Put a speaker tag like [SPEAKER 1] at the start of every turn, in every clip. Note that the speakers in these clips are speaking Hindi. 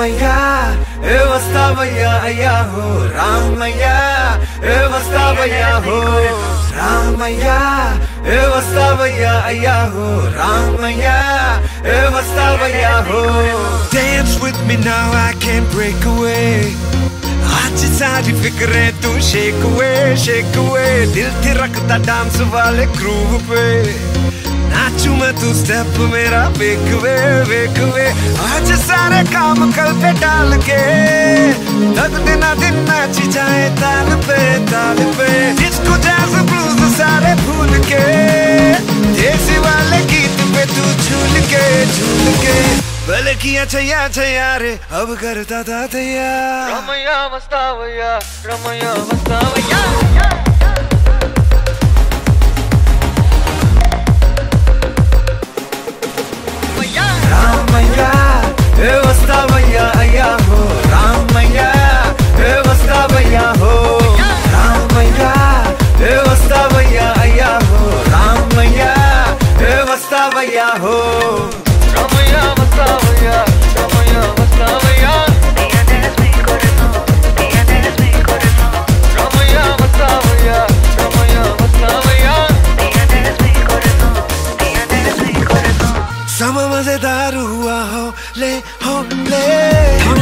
[SPEAKER 1] Ramaya, eu estava ya ya ho Ramaya, eu ya ho Ramaya, eu estava ya ya ho Ramaya, eu ya ho Dance with me now I can't break away. आज सारी फिक्रें तू शेक हुए शेक हुए। दिल थिरकता डांस वाले ग्रूव पे। नाचू मैं तू स्टेप मेरा वेक वे वेक वे। आज सारे काम कल पे डाल के। तक दिना दिन नाची जाए ताल पे ताल पे। जिसको जैज ब्लूज सारे भूल के। देसी वाले गीत पे तू झूल के झूल के। पहले किया छैया छैया रे अब करता था तैया रमया मस्तावया रमया मस्तावया।
[SPEAKER 2] रामया। ए वस्तावया अया हो। हो हो। हो।
[SPEAKER 1] समा मज़ेदार हुआ हो ले हो ले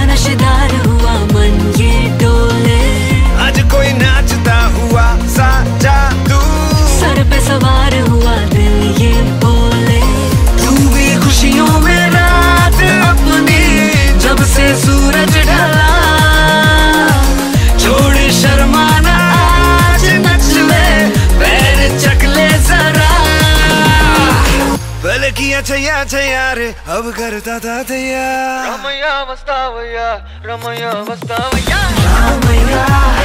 [SPEAKER 1] किया छैया छैया रे अब करता था तैयार।
[SPEAKER 2] रमैया बस्ता भैया
[SPEAKER 1] रमैया मस्ता भैया रमैया।